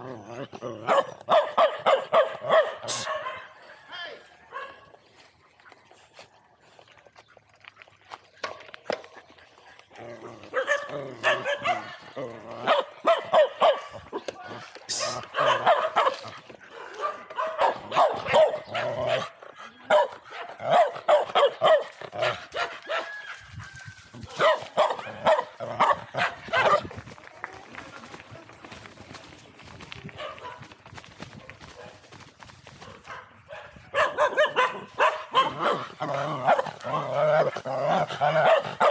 Oh! Ana.